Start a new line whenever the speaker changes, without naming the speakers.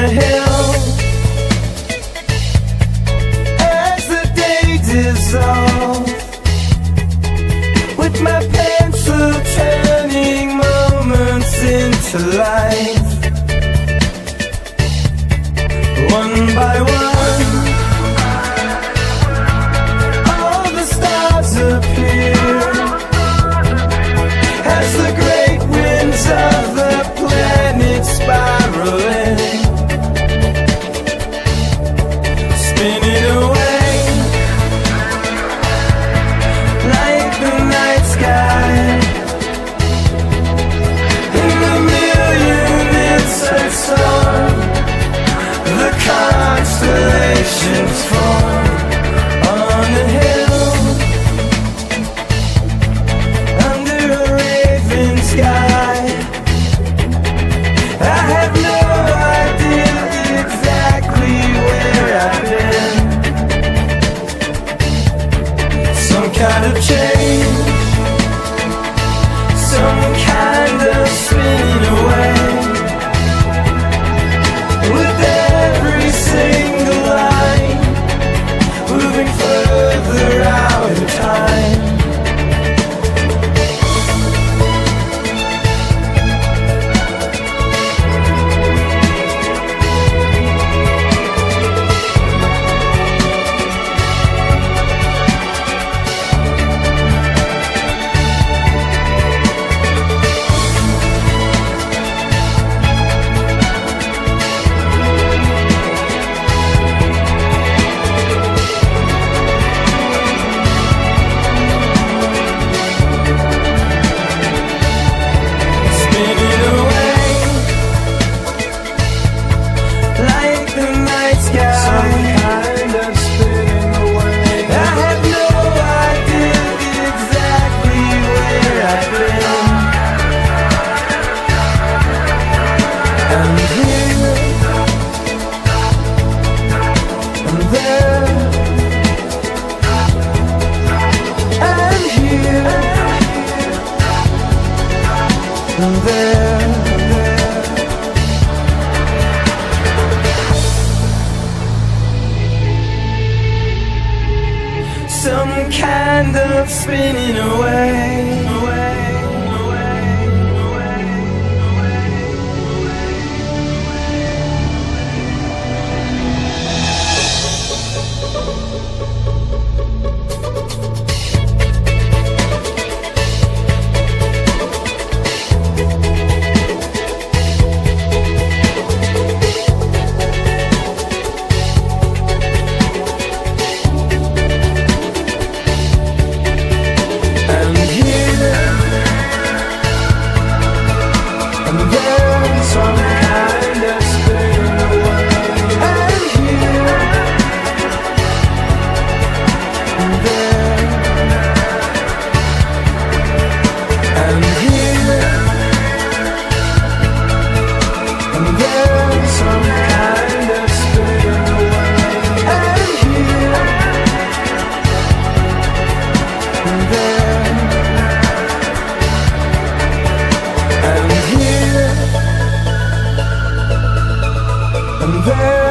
the hill. As the day dissolves With my pencil turning moments into light kind of change. Some kind of spinning away. there. And here and there.